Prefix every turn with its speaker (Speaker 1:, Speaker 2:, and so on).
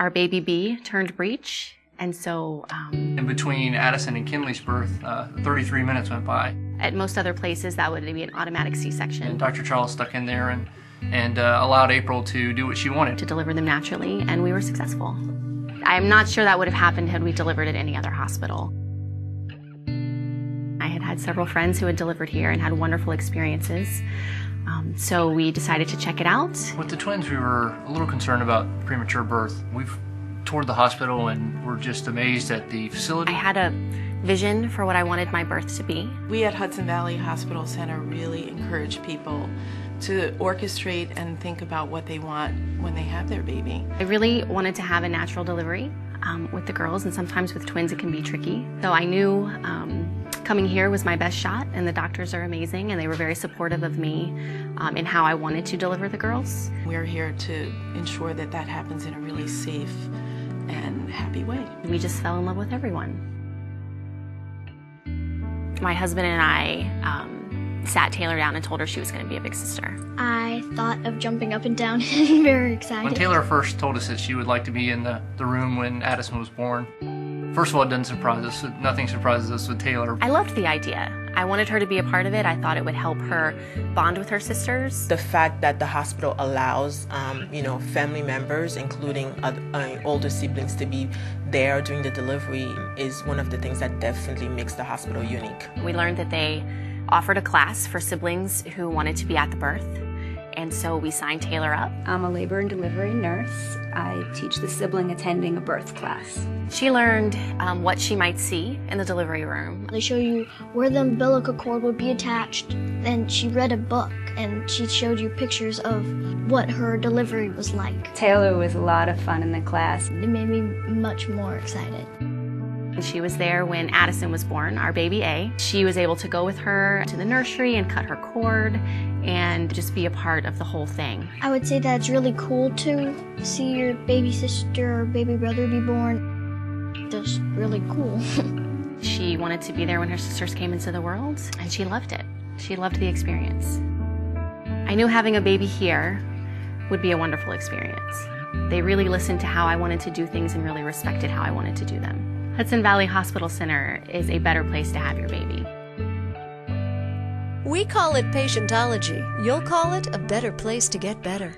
Speaker 1: Our baby B turned breech, and so um,
Speaker 2: In between Addison and Kinley's birth, uh, 33 minutes went by,
Speaker 1: at most other places that would be an automatic C-section.
Speaker 2: and Dr. Charles stuck in there and and uh, allowed April to do what she wanted.
Speaker 1: to deliver them naturally, and we were successful. I'm not sure that would have happened had we delivered at any other hospital. I had had several friends who had delivered here and had wonderful experiences. Um, so we decided to check it out.
Speaker 2: With the twins, we were a little concerned about premature birth. We've toured the hospital and we're just amazed at the facility.
Speaker 1: I had a vision for what I wanted my birth to be.
Speaker 3: We at Hudson Valley Hospital Center really encourage people to orchestrate and think about what they want when they have their baby.
Speaker 1: I really wanted to have a natural delivery um, with the girls, and sometimes with twins it can be tricky. So I knew um, coming here was my best shot, and the doctors are amazing, and they were very supportive of me um, in how I wanted to deliver the girls.
Speaker 3: We're here to ensure that that happens in a really safe and happy way.
Speaker 1: We just fell in love with everyone. My husband and I um, sat Taylor down and told her she was going to be a big sister.
Speaker 4: I thought of jumping up and down and very excited.
Speaker 2: When Taylor first told us that she would like to be in the, the room when Addison was born, first of all, it doesn't surprise us. Nothing surprises us with Taylor.
Speaker 1: I loved the idea. I wanted her to be a part of it. I thought it would help her bond with her sisters.
Speaker 5: the fact that the hospital allows um, you know family members including other, uh, older siblings to be there during the delivery is one of the things that definitely makes the hospital unique
Speaker 1: We learned that they offered a class for siblings who wanted to be at the birth. And so we signed Taylor up.
Speaker 6: I'm a labor and delivery nurse. I teach the sibling attending a birth class.
Speaker 1: She learned um, what she might see in the delivery room.
Speaker 4: They show you where the umbilical cord would be attached. Then she read a book and she showed you pictures of what her delivery was like.
Speaker 6: Taylor was a lot of fun in the class.
Speaker 4: It made me much more excited.
Speaker 1: And she was there when Addison was born, our baby A. She was able to go with her to the nursery and cut her cord and just be a part of the whole thing.
Speaker 4: I would say that it's really cool to see your baby sister or baby brother be born. That's really cool.
Speaker 1: She wanted to be there when her sisters came into the world, and she loved it. She loved the experience. I knew having a baby here would be a wonderful experience. They really listened to how I wanted to do things and really respected how I wanted to do them. Hudson Valley Hospital Center is a better place to have your baby.
Speaker 7: We call it patientology. You'll call it a better place to get better.